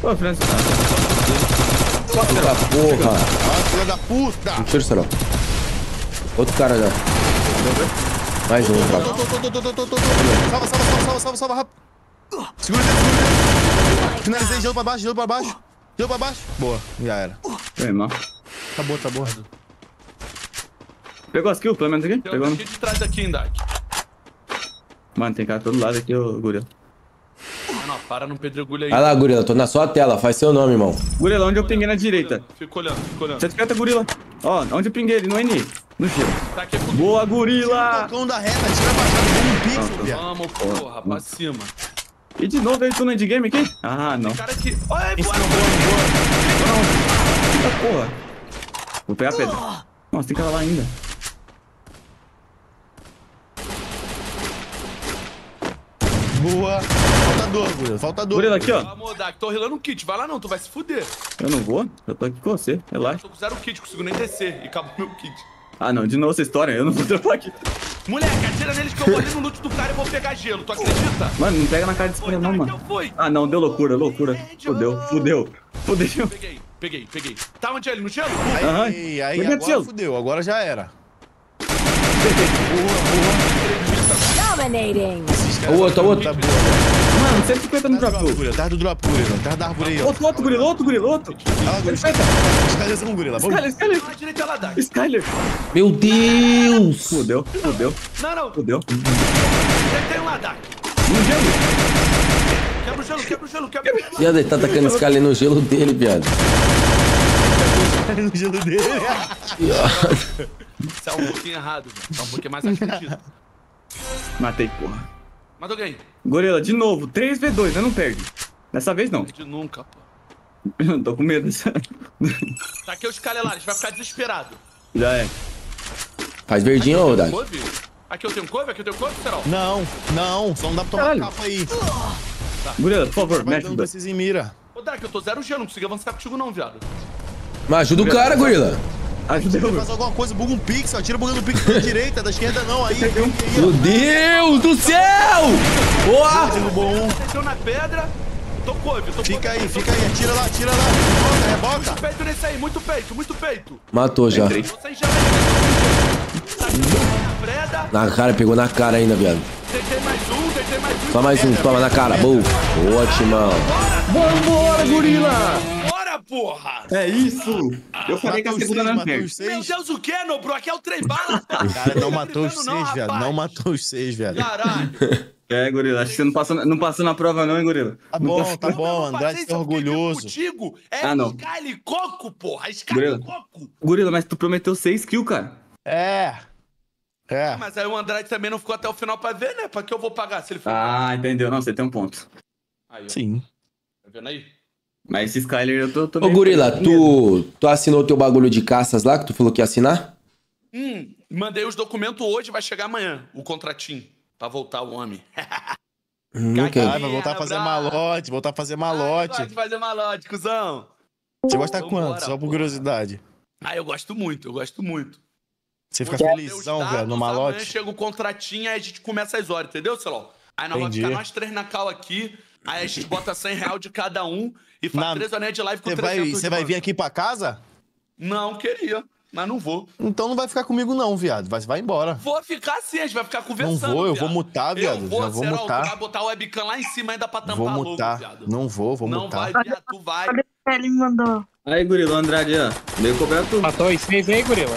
Pô, Francis. Eita porra. Ah, filha da puta! Um tiro, Serol. Outro cara já. Um, Tô, tô, tô, tô. Salva, salva, salva, salva, salva, salva, rápido. Segura ele, segura ele. Finalizei, gelo pra baixo, gelo pra baixo. Gelo pra baixo. Boa, já era. Foi mal. Acabou, tá bom. Pegou as kills, pelo menos aqui? Tem Pegou. um aqui de trás aqui, hein, Dark. Mano, tem cara todo lado aqui, ô gorila. Ah, não, para no pedregulho aí. Vai lá, gorila. Tô na sua tela. Faz seu nome, irmão. Gorila, onde eu pinguei na direita? Fica olhando, fica olhando. 150 gorila. Ó, onde eu pinguei ele? No N. No gelo. Tá aqui comigo. Boa, gorila! Tocão da reta, tira pra chave, dá um pixel. Vamos, porra, pra cima. E de novo ele no endgame aqui? Ah, não. Cara aqui. Olha Esse bora. não, boa, boa. Eita porra. Vou pegar a pedra. Nossa, tem cara lá ainda. Boa. Falta dor, gorila, falta dor. Gorila aqui, ó. Vamos, Dark. Tô relando um kit. Vai lá não, tu vai se fuder. Eu não vou. Eu tô aqui com você. Relaxa. Tô com zero kit, consigo nem descer. E acabou meu kit. Ah, não. De novo essa história. Eu não vou trampar aqui. Moleque, atira neles que eu vou ali no loot do cara e vou pegar gelo. Tu acredita? Mano, não pega na cara desse cara não, mano. Ah, não. Deu loucura, loucura. Fudeu, fudeu. Fudeu. Peguei, peguei, peguei. Tá onde ele? No gelo? Aham. Aí, aí, do agora gelo. fudeu, agora já era. Dominating! O outro, o outro. Mano, 150 no do drop. tá do drop, gorila. Tá da árvore aí, ó. Outro, outro gorila, outro gorila, outro. Skyler, com gorila, vamos. Skyler. Skyler. Meu Deus! Fudeu, fudeu, Não, não. fudeu. Tem, um lá, Dark. No gelo. Quebra o gelo, quebra o gelo, quebra o gelo. Viado, ele tá atacando esse cara no gelo dele, viado. no gelo dele. Isso é um pouquinho errado, velho. Tá um pouquinho mais acredito. Matei, porra. Matou alguém. Gorila, de novo. 3v2, eu não perde. Dessa vez não. De nunca, pô. Eu tô com medo. Tá aqui os calelares, vai ficar desesperado. Já é. Faz verdinho, ô, Dag. Couve? Aqui eu tenho couve, aqui eu tenho couve, Serol. Não, não, só não dá pra tomar Caralho. capa aí. Gorila, por favor, me Vai dando ajuda. vocês em mira. Ô, Dark, eu tô zero gelo, não consigo avançar contigo não, viado. Mas ajuda o cara, gorila. Ajuda eu. Faz alguma coisa, buga um pixel, atira bugando o pixel da direita, da esquerda não, aí. Meu Deus do céu! Boa! Derrubou um. Desceu na pedra. Tô couve, tô Fica couve. aí, fica aí, atira lá, atira lá. Rebota, rebota. Muito peito nesse aí, muito peito, muito peito. Matou já. Entrei. Aqui na cara, pegou na cara ainda, viado. Deitei mais um, deitei mais um. Só mais um, toma na cara. Boa. Timão. Vambora, gorila! Porra! É isso! Eu falei que a segunda seis, não matou perde. os Meu seis. Deus, o que, Nobro? Aqui é o trem bala. Cara, não matou os seis, rapaz. Não matou os seis, viado. Caralho. É, gorila, acho que você não passou, na- não passou na prova não, hein, gorila? Tá bom, tá bom. não Andrade passei, tá só fiquei orgulhoso. Contigo é Ah, não. Coco, porra. Gorila. Coco. Gorila, mas tu prometeu 6 kills, cara. É. É. Mas aí o Andrade também não ficou até o final pra ver, né? Pra que eu vou pagar se ele for? Ah, entendeu. Não, você tem um ponto. Aí. Sim. Tá vendo aí? Mas esse Skyler eu tô... tô Ô, Gorila, tu, tu assinou teu bagulho de caças lá que tu falou que ia assinar? Hum, mandei os documentos hoje, vai chegar amanhã, o contratinho. Pra voltar o homem. Hum, Não Ai, vai voltar a fazer malote, voltar a fazer Ah, malote. de fazer malote, cuzão. Você gosta Vambora, quanto? Só por curiosidade. Ah, eu gosto muito, eu gosto muito. Você fica felizão, velho, no dados, Amanhã malote. chega o contratinho, aí a gente começa as horas, entendeu, Celão? Aí nós vamos Entendi. ficar nós três na cal aqui, aí a gente bota 100 real de cada um e faz Na- três horas de live com Você 300 vai, de você vai banco. vir aqui pra casa? Não, queria, mas não vou. Então não vai ficar comigo não, viado. Vai, vai embora. Vou ficar assim, a gente vai ficar conversando, Não vou, eu vou mutar, viado. Eu vou, Já vou Serol, mutar. Tu vai botar o webcam lá em cima ainda pra tampar Vou logo, mutar. viado. Não vou, vou Não mutar. vai, viado, tu vai. Olha o que ele me mandou. Aí, gorila, Andrade, ó. Veio cobrar tu. Matou os seis aí, gorila?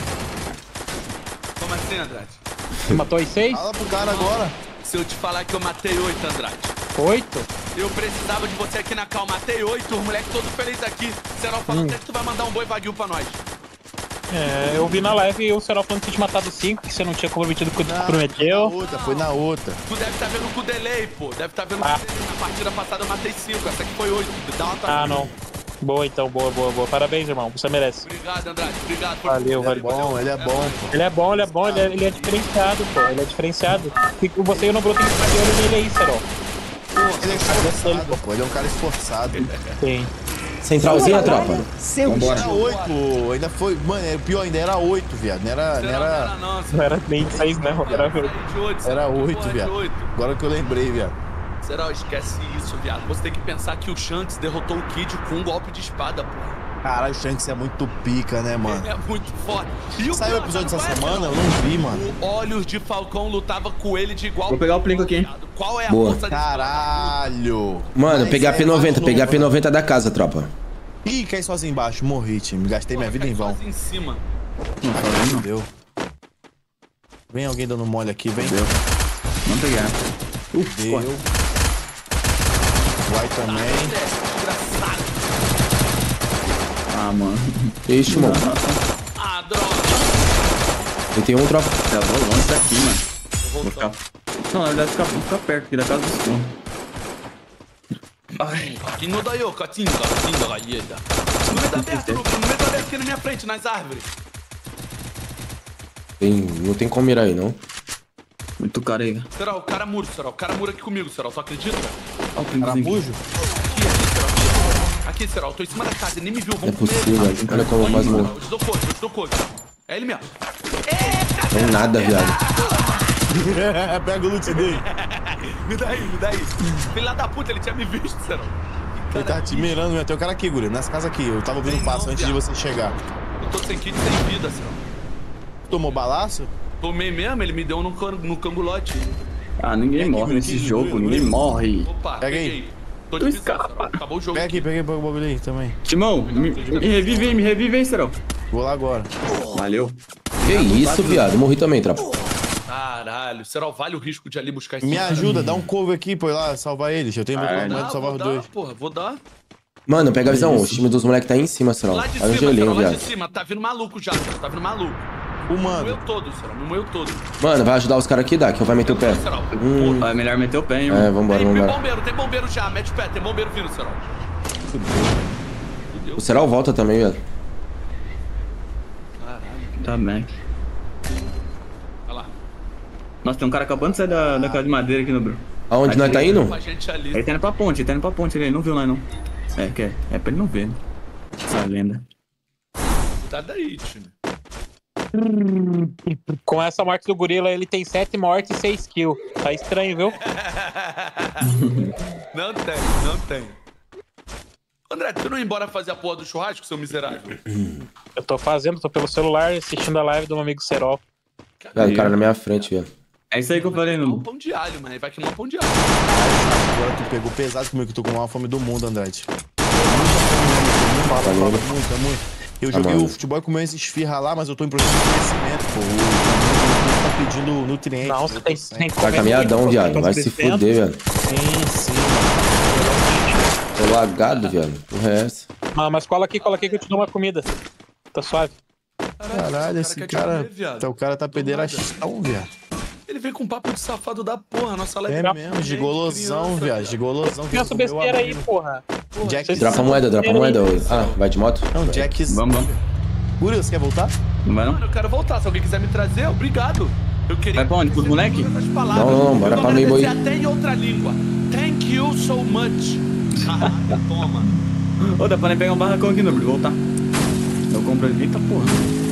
Como assim, Andrade? Matou os seis? Fala pro cara agora. Se eu te falar que eu matei oito, Andrade. Oito? Eu precisava de você aqui na cal, matei oito, os moleques todos felizes aqui. Serol falou Hum. até que tu vai mandar um boi vaguio pra nós. É, eu vi na live e o Serol falando que tinha matado cinco, que você não tinha comprometido com o que tu Não, prometeu. Foi na outra, foi na outra. Tu deve estar vendo com o delay, pô. Deve estar vendo com Ah. o delay. Na partida passada eu matei cinco, essa aqui foi oito. Dá uma Ah, não. Boa então, boa, boa, boa. Parabéns, irmão. Você merece. Obrigado, Andrade. Obrigado. Valeu, Ele é valeu. bom, ele é bom, pô. Ele é bom, ele é bom, ele é, ele é diferenciado, pô. Ele é diferenciado. Você e o Nobro tem que de olho nele aí, Serol. Ele é esforçado, pô. Ele é um cara esforçado. Tem. Centralzinha, tropa? Vambora. Era oito, ainda foi. Mano, é pior ainda, era oito, viado. Não era. Não era não, Não era nem seis, não. Era Serol de oito. era Serol, oito, porra, de viado. Agora que eu lembrei, viado. Serol, esquece isso, viado. Você tem que pensar que o Shanks derrotou o Kid com um golpe de espada, pô. Caralho, o Shanks é muito pica, né, mano? Ele é muito forte. E Saiu o episódio dessa semana? Eu não vi, mano. O Olhos de Falcão lutava com ele de igual. Vou pegar o Plinko aqui. Qual é a Boa. força Caralho. Mano, Mas a é P90, mais peguei a novo, P90 da casa, tropa. Ih, caí sozinho embaixo, morri, time. Gastei minha vida em vão. Em cima. Não, tá vendo? Deu. Vem alguém dando mole aqui, vem. Deu. Não pegar. Deu. Vai também. Ah, mano. Ixi, mano. Ah, droga. E tem um, tropa. Eu vou longe daqui, mano. Vou Vou voltar. ficar... Não, na verdade, ficar, perto aqui da casa dos fundos. Ai, Catinho daí, ô, Catinho, Catinho da galheta. No meio da aberto, no meio da aberto aqui na minha frente, nas árvores. Tem, não tem como mirar aí, não. muito cara aí. Será, o cara muro, será, o cara muro aqui comigo, será, tu acredita? Olha o. Caramujo? Aqui, eu tô em cima da casa, ele nem me viu, É vamos comer ele. possível, velho. Olha como mais Será, morro. Eu deslocou, eu deslocou. É ele mesmo. Não nada, viado. Pega o loot dele. Me dá aí, me dá aí. Filho lá da puta, ele tinha me visto, será. Ele tá te mirando, meu. Tem um cara aqui, Guri, nessa casa aqui. Eu tava ouvindo um passo antes de você chegar. Eu tô sem kit, sem vida, será. Tomou balaço? Tomei mesmo, ele me deu no, can- no cangulote. Ah, ninguém morre nesse jogo, ninguém morre. Opa, Pega aí. Tô de será. Acabou o jogo. Pega aqui, pega o bagulho aí também. Timão, me, me revive aí, me revive aí, Serão. Vou lá agora. Valeu. Que isso, viado. Morri também, tropa. Caralho, será vale o risco de ali buscar esse Me ajuda, dá um cover aqui, pô, lá salvar eles. Eu tenho Dá, de salvar vou os dar, dois. porra, vou dar. Mano, pega a visão. O time dos moleques tá aí em cima, será? Lá de Aí cima, será, lá de viado. cima. Tá vindo maluco já, tá vindo maluco. O mano. moeu todo, será, me moeu todo. Mano, vai ajudar os caras aqui, dá, que eu vai meter o pé. Hum. É melhor meter o pé, hein, É, irmão. vambora, Tem, tem vambora. bombeiro, tem bombeiro já, mete o pé, tem bombeiro vindo, será. O Serol volta também, viado. Tá bem. Olha lá. Nossa, tem um cara acabando de sair da, da casa de madeira aqui no Bru. Aonde nós tá indo? Ele tá indo pra ponte, ele tá indo pra ponte, ele não viu lá não. É, que é, é pra ele não ver, né? Essa lenda. Tá daí, time. Com essa morte do gorila, ele tem sete mortes e seis kills. Tá estranho, viu? Não tem, não tem. André, tu não ia embora fazer a porra do churrasco, seu miserável? Eu tô fazendo, tô pelo celular assistindo a live do meu amigo Serol. Viado, o cara na minha frente, viado. É isso aí que eu falei, Um no. pão de alho, mas vai queimar um pão de alho. Agora tu pegou pesado comigo, que tu com uma fome do mundo, Andrade. Muita fome, muita, muita, muita. Eu Tá joguei mano. o futebol e comi umas esfirra lá, mas eu tô em processo de crescimento, pô. O o tá pedindo nutrientes. Não, você tem, tem que Tá caminhadão, viado. Vai se fuder, velho. Sim, sim. Tô lagado, viado. Porra é essa? Mas, mas cola aqui, cola aqui que eu te dou uma comida. Tá suave. Caralho, esse quer te cara. Então, o cara tá Do pederastão, viado. Ele vem com papo de safado da porra. Nossa live É mesmo, de golosão, viado. De golosão. Pensa Comeu besteira aí, porra. Jack Dropa moeda, dropa moeda. Ah, vai de moto? Não, Jack. Vamos, vamos. Guri, você quer voltar? Não vai não? Mano, eu quero voltar. Se alguém quiser me trazer, obrigado. Eu queria. Vai pra onde? Pros moleque? Não, não, bora pra aí. agradecer até em outra língua. Thank you so much. Caralho, toma. Ô, dá pra nem pegar um barracão aqui, Nobro. Voltar. Eu compro ali. Eita porra.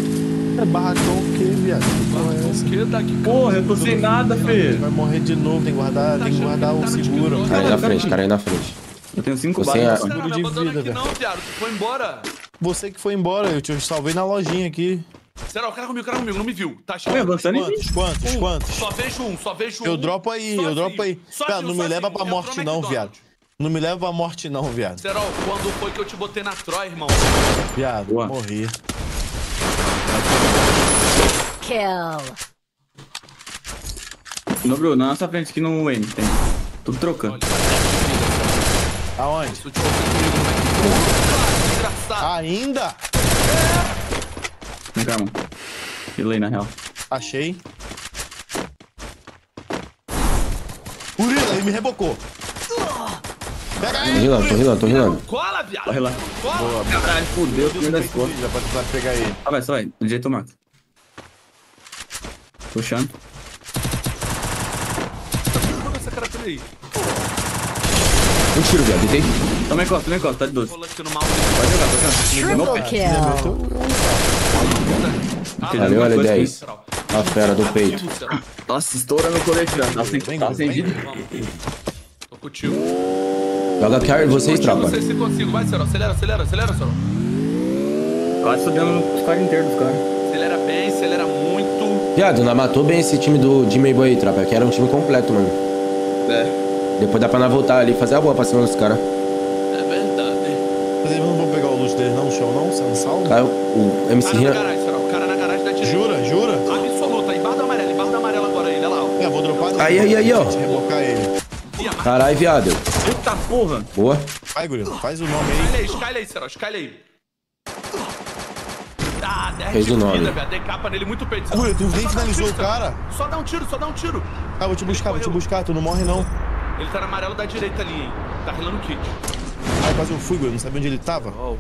É barracão o quê, viado? É essa? O que daqui? Porra, eu tô sem nada, filho. Vai morrer de novo, tem que guardar, tem que guardar o seguro. Cara aí na frente, cara aí na frente. Eu tenho cinco Você barras. é- Não, de abandona vida, aqui velho. não, viado. Tu foi embora. Você que foi embora, eu te salvei na lojinha aqui. Será? O cara comigo, o cara comigo. Não me viu. Tá Oi, chamando. avançando. Quantos, quantos, quantos? Só vejo um, só vejo um. Eu dropo aí, eu dropo aí. Cara, não me leva pra morte não, viado. Não me leva pra morte não, viado. Serol, quando foi que eu te botei na Troia, irmão? Viado, Boa. morri. Kill. Nobro, na nossa frente aqui no Wayne tem. Tudo trocando. Aonde? No. Ainda? Vem cá. Pila aí, na real. Achei. Urila, ele me rebocou. Pega Tô ele, rilando, tô rilando, tô rilando. Cola, viado. Cola. Caralho, fudeu, me dá esse Já pode pegar ele. Ah, vai, só vai. Do jeito eu marco. Puxando. Olha essa cara aí. Um tiro, viado. Deitei. Toma encosta, toma encosta, tá de 12. Rolando aqui no mal. Pode jogar, pode jogar. Triple kill. Ah, Valeu, Alguma coisa L10. Serol. A fera do peito. Serol. Nossa, estoura no colete, velho. Tá sem, Vem, tá vida. Tô contigo. Joga carry vocês, tropa. Não sei se consigo. Vai, Serol. Acelera, acelera, acelera, Serol. Quase fudendo os caras inteiros dos caras. Acelera bem, acelera muito. Viado, nós matou bem esse time do de Meibo aí, tropa. Que era um time completo, mano. É. Depois dá pra nós voltar ali e fazer a boa pra cima dos caras. É verdade. Mas eles não vão pegar o luxo deles não, no chão não? Você não salva? Cara, o MC Cara na Rian. garagem, Serol. Cara na garagem da direita. Jura, jura? Absoluta. Embaixo da amarela, embaixo da amarela agora ele. Olha lá, ó. É, vou dropar. Aí, aí, aí, ó. Rebocar ele. Caralho, viado. Eita porra. Boa. Vai, Gurila, faz o nome aí. Skyla aí, Skyla aí, Serol, Skyla aí. 10 Fez o nome. Gurila, tu nem Só dá um finalizou tiro, o cara. Só dá um tiro, só dá um tiro. Ah, vou te buscar, vou te buscar. Tu não morre não. Ele tá no amarelo da direita ali, hein. Tá relando o kit. Ai, quase eu fui, Gurila. Não sabia onde ele tava. Oh.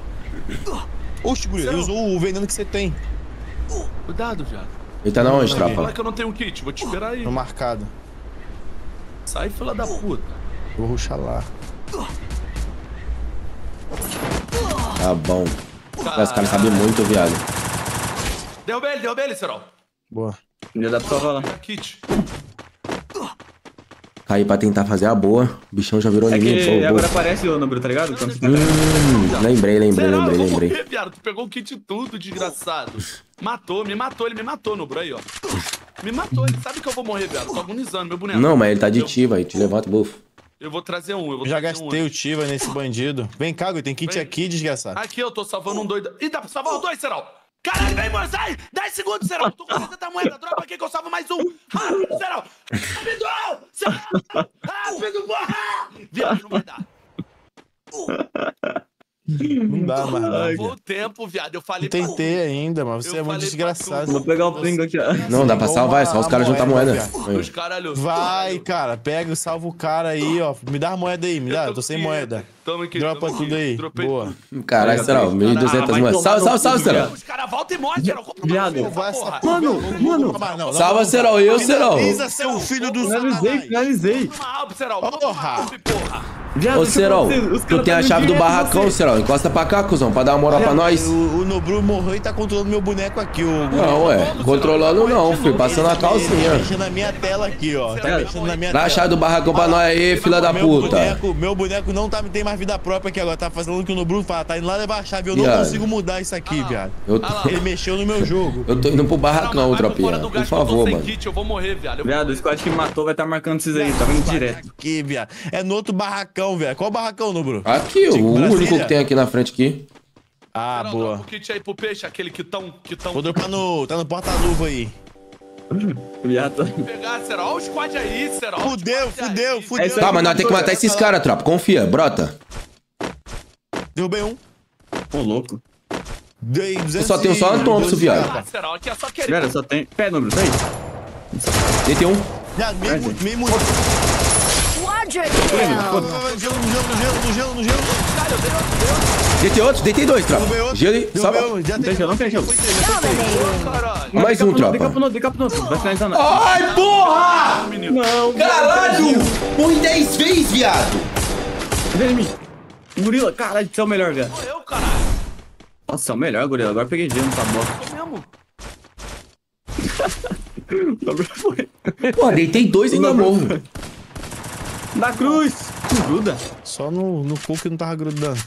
Oxe, Gurila, ele usou o veneno que você tem. Cuidado, viado. Ele tá na onde, Fala tropa? que eu não tenho kit, vou te esperar aí. No marcado. Sai, fila da puta. Vou ruxar lá. Tá bom. Os caras sabem muito, viado. Derrubei ele, derrubei ele, Serol. Boa. Já dá pra salvar lá. Kit. Caí pra tentar fazer a boa. O bichão já virou É inimigo. que agora aparece o Nobro, tá ligado? Quando você Hum, lembrei, lembrei, Serol, lembrei, eu vou lembrei. morrer, viado. Tu pegou o kit tudo, desgraçado. Matou, me matou, ele me matou no bro aí, ó. Me matou, ele sabe que eu vou morrer, viado. Tô agonizando, meu boneco. Não, mas ele tá de tiva aí. Te levanta, bufo. Eu vou trazer um, eu vou Já trazer um. gastei o Tiva nesse bandido. Vem cá, Gui, tem kit Vem. aqui, desgraçado. Aqui eu tô salvando um doido. Ih, dá pra salvar os dois, Serol! Caralho, vem, mano, sai! 10 segundos, Serol! Tô com 60 moedas, dropa aqui que eu salvo mais um! Rápido, Serol! Rápido! Serol! Rápido, porra! Viado, não vai dar. Não dá mais, não. Levou o tempo, viado. Eu falei Eu tentei ainda, mas você Eu é muito desgraçado. Vou pegar o pingo aqui, ó. Não, dá pra salvar, é só os caras juntar moeda, moeda. Os caralho. Vai, cara, pega, salva o cara aí, ó. Me dá a moeda aí, me dá, eu tô sem moeda. Toma aqui. Dropa aqui. tudo aí. Dropei Boa. Caralho, será? 1.200 vai moedas. Salve, salve, salve. Os caras voltam e morrem, uma Viado. Mano, mano. Salva, Serol. Eu, Serol. Finaliza, seu filho do Finalizei, finalizei. Serol. Porra. Viado, Ô, Serol, tu tem a tá chave do barracão. Serol. Encosta pra cá, cuzão, pra dar uma moral pra nós. O, o Nobru morreu e tá controlando meu boneco aqui, o. Não, ué. Controlando não, filho. Passando a Tá calcinha. mexendo na minha tela aqui, ó. Tá mexendo na minha Dá a chave do barracão pra nós aí, fila da puta. Boneco, meu boneco não tá, tem mais vida própria aqui agora. Tá fazendo o que o Nobru fala. Tá indo lá levar a chave. Eu não consigo mudar isso aqui, viado. Ele mexeu no meu jogo. eu tô indo pro barracão, tropinha. Por que favor, mano. eu vou morrer, viado. Viado, o squad que matou vai estar marcando esses aí, tá vindo direto. Aqui, viado. É no outro barracão, velho. Qual barracão, Nobru? Aqui, o único que tem aqui na frente aqui. Ah, boa. dropa o kit aí pro peixe, aquele que tão, que tão... Vou dropar no. Tá no porta-luva aí. Viado. pegar, Serol. Olha o squad aí, o Fudeu, fudeu, fudeu. É. Tá, mas nós temos que matar esses caras, tropa. Confia, brota. Derrubei um. Ô, louco. Dei 200 Eu só tenho só uma Thompson, viado. Ah, aqui é só querer. Velho, só tem. Pé, número, sai. Deitei um. Já, meio, meio Gelo, kill. no gelo, no gelo, no gelo, no gelo. Deitei outro, deitei dois, tropa. Gelo e. Salva. Não tem gelo, não tem gelo. Mais um, tropa. Vai finalizar nada. Ai, porra! Não, Caralho! Morri 10 vezes, viado! Vem em mim. Gorila, caralho, você é o melhor, velho. Eu, caralho. Nossa, é o melhor, gorila. Agora peguei gelo, tá bom. Mesmo. Porra, deitei dois e ainda morro. Da cruz. Não gruda. Só no, no cu que não tava grudando.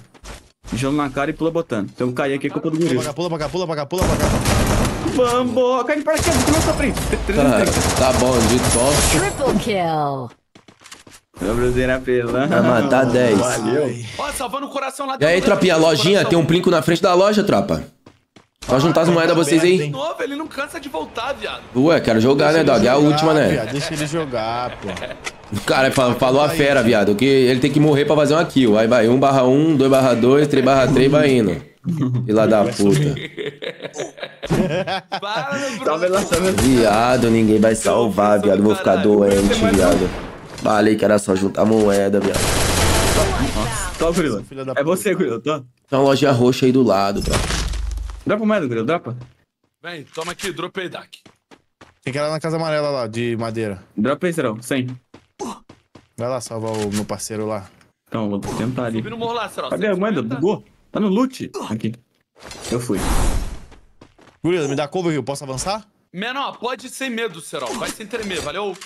Gelo na cara e pula botando. Então eu caí aqui, é culpa do Pula pra gorila. cá, pula pra cá, pula pra cá, pula pra cá. Vamos, cai de paraquedas, que não tá frente. Tá, bom, de top. Triple kill. Meu Brasil apelando. Vai matar 10. Valeu. Ó, salvando o coração lá E aí, dentro. tropinha, lojinha, tem um plinco na frente da loja, tropa. Só juntar as moedas vocês De aí. novo, ele não cansa de voltar, viado. Ué, quero jogar, né, dog? É a última, né? viado, Deixa ele jogar, pô. O cara fa- falou a fera, viado, que ele tem que morrer pra fazer uma kill. Aí vai 1 barra 1, 2 barra 2, 3 barra 3, vai indo. Filha da puta. Para, meu Tá tá? Viado, ninguém vai salvar, viado. Vou ficar doente, viado. Falei que era só juntar moeda, viado. Gorila. Filha da É você, gorila, tô. Tem uma lojinha roxa aí do lado, tropa. Dropa moeda, gorila, dropa. Vem, toma aqui, dropei Dak. Tem que ir lá na casa amarela lá, de madeira. Dropa aí, Serão, 100. Vai lá salvar o meu parceiro lá. Então, vou tentar ali. Subi no morro lá, Serol. Cadê a moeda? 150. Bugou? Tá no loot. Aqui. Eu fui. Gurila, me dá cover, eu posso avançar? Menor, pode ir sem medo, Serol. Vai sem tremer, valeu?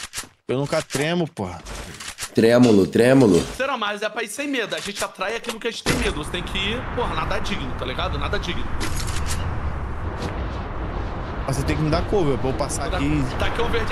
Eu nunca tremo, porra. Trêmulo, trêmulo. Serol, mas é pra ir sem medo. A gente atrai aquilo que a gente tem medo. Você tem que ir, porra, nada digno, tá ligado? Nada digno. Mas você tem que me dar cover pra eu passar aqui. Tá aqui o verde